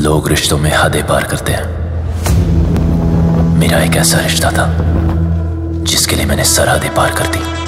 लोग रिश्तों में हदें पार करते हैं। मेरा एक ऐसा रिश्ता था, जिसके लिए मैंने सरहदें पार कर दी।